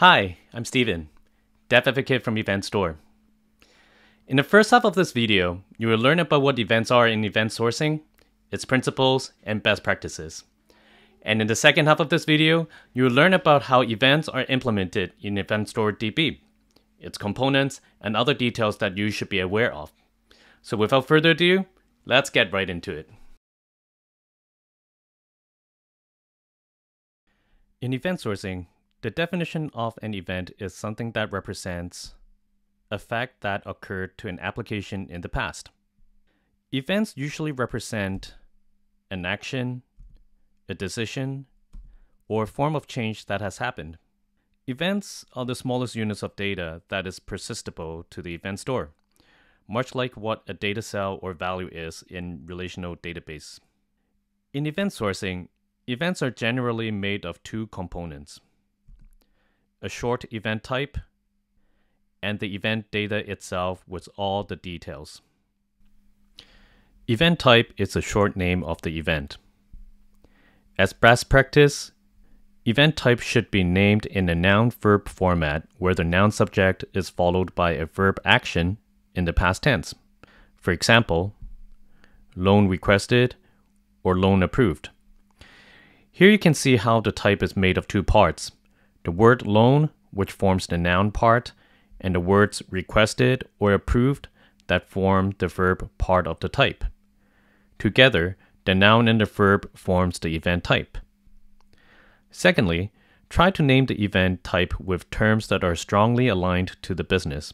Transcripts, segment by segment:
Hi, I'm Stephen, Dev Advocate from Event Store. In the first half of this video, you will learn about what events are in event sourcing, its principles, and best practices. And in the second half of this video, you will learn about how events are implemented in Event Store DB, its components, and other details that you should be aware of. So without further ado, let's get right into it. In event sourcing, the definition of an event is something that represents a fact that occurred to an application in the past. Events usually represent an action, a decision, or a form of change that has happened. Events are the smallest units of data that is persistible to the event store, much like what a data cell or value is in relational database. In event sourcing, events are generally made of two components a short event type and the event data itself with all the details. Event type is a short name of the event. As best practice, event type should be named in a noun verb format where the noun subject is followed by a verb action in the past tense. For example, loan requested or loan approved. Here you can see how the type is made of two parts the word loan, which forms the noun part, and the words requested or approved that form the verb part of the type. Together, the noun and the verb forms the event type. Secondly, try to name the event type with terms that are strongly aligned to the business.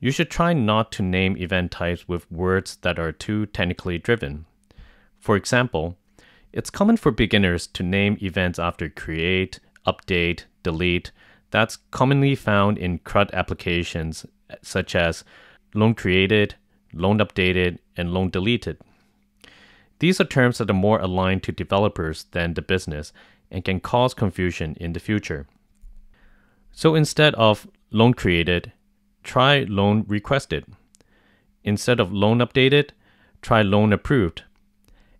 You should try not to name event types with words that are too technically driven. For example, it's common for beginners to name events after create, update, delete, that's commonly found in CRUD applications such as loan created, loan updated, and loan deleted. These are terms that are more aligned to developers than the business and can cause confusion in the future. So instead of loan created, try loan requested. Instead of loan updated, try loan approved.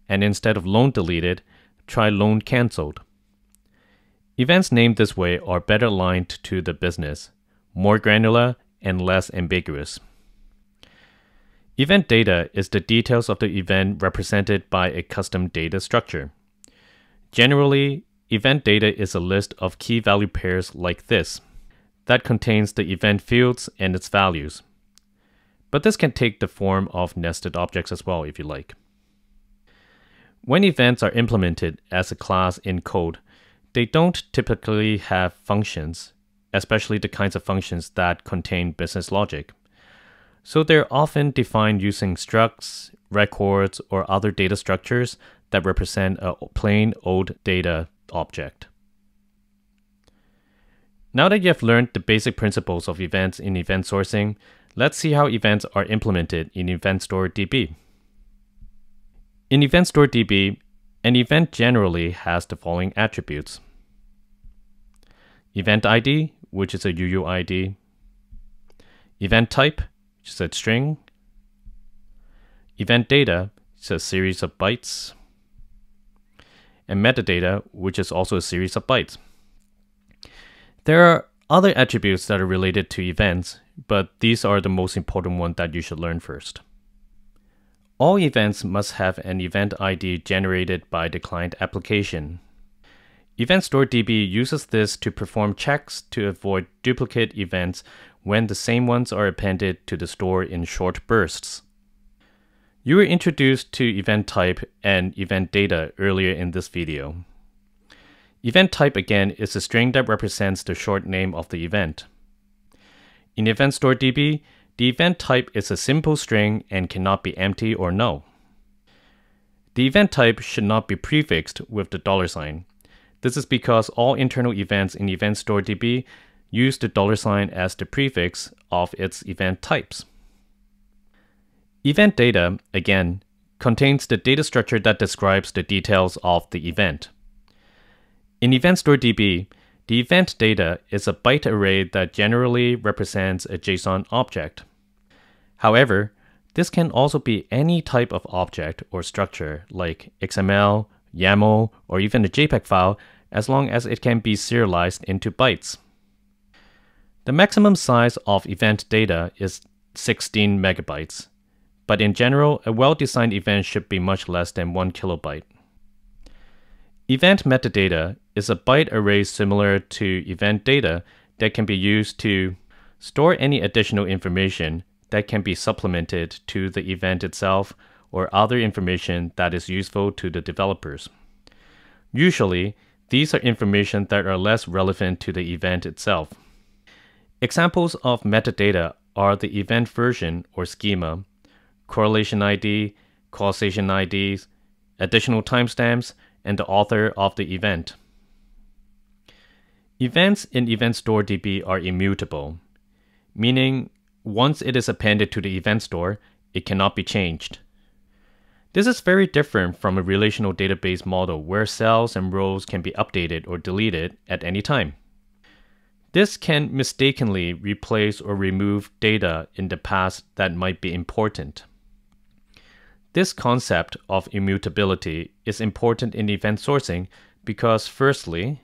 And instead of loan deleted, try loan canceled. Events named this way are better aligned to the business, more granular, and less ambiguous. Event data is the details of the event represented by a custom data structure. Generally, event data is a list of key value pairs like this that contains the event fields and its values. But this can take the form of nested objects as well if you like. When events are implemented as a class in code, they don't typically have functions, especially the kinds of functions that contain business logic. So they're often defined using structs, records, or other data structures that represent a plain old data object. Now that you have learned the basic principles of events in event sourcing, let's see how events are implemented in Event Store DB. In Event Store DB, an event generally has the following attributes. Event ID, which is a UUID. Event type, which is a string. Event data, which is a series of bytes. And metadata, which is also a series of bytes. There are other attributes that are related to events, but these are the most important ones that you should learn first. All events must have an event ID generated by the client application. Event Store DB uses this to perform checks to avoid duplicate events when the same ones are appended to the store in short bursts. You were introduced to event type and event data earlier in this video. Event type again is a string that represents the short name of the event. In Event Store DB, the event type is a simple string and cannot be empty or null. The event type should not be prefixed with the dollar sign. This is because all internal events in Event Store DB use the dollar sign as the prefix of its event types. Event data, again, contains the data structure that describes the details of the event. In Event Store DB, the event data is a byte array that generally represents a JSON object. However, this can also be any type of object or structure like XML, YAML, or even a JPEG file as long as it can be serialized into bytes. The maximum size of event data is 16 megabytes, but in general, a well-designed event should be much less than 1 kilobyte. Event metadata is a byte array similar to event data that can be used to store any additional information that can be supplemented to the event itself or other information that is useful to the developers. Usually, these are information that are less relevant to the event itself. Examples of metadata are the event version or schema, correlation ID, causation IDs, additional timestamps, and the author of the event. Events in Event Store DB are immutable, meaning once it is appended to the event store, it cannot be changed. This is very different from a relational database model where cells and rows can be updated or deleted at any time. This can mistakenly replace or remove data in the past that might be important. This concept of immutability is important in event sourcing because, firstly,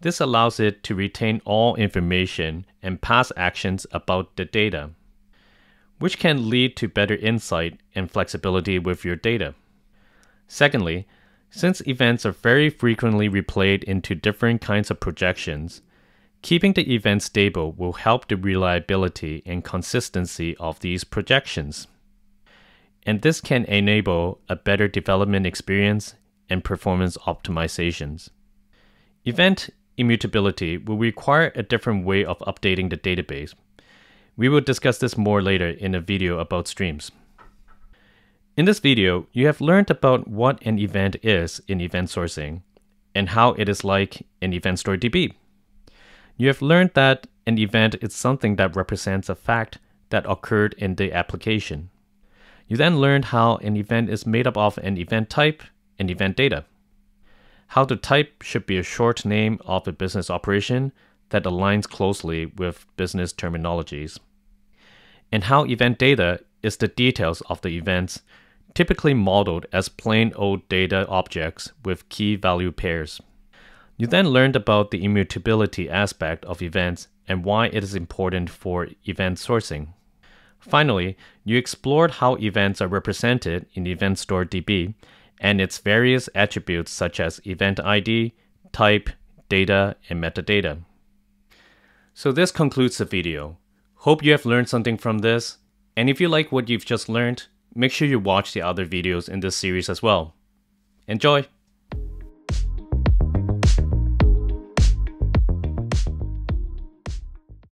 this allows it to retain all information and past actions about the data which can lead to better insight and flexibility with your data. Secondly, since events are very frequently replayed into different kinds of projections, keeping the event stable will help the reliability and consistency of these projections. And this can enable a better development experience and performance optimizations. Event immutability will require a different way of updating the database we will discuss this more later in a video about streams. In this video, you have learned about what an event is in event sourcing and how it is like in Event Store DB. You have learned that an event is something that represents a fact that occurred in the application. You then learned how an event is made up of an event type and event data. How the type should be a short name of a business operation that aligns closely with business terminologies and how event data is the details of the events, typically modeled as plain old data objects with key value pairs. You then learned about the immutability aspect of events and why it is important for event sourcing. Finally, you explored how events are represented in Event Store DB and its various attributes such as event ID, type, data, and metadata. So this concludes the video. Hope you have learned something from this, and if you like what you've just learned, make sure you watch the other videos in this series as well. Enjoy!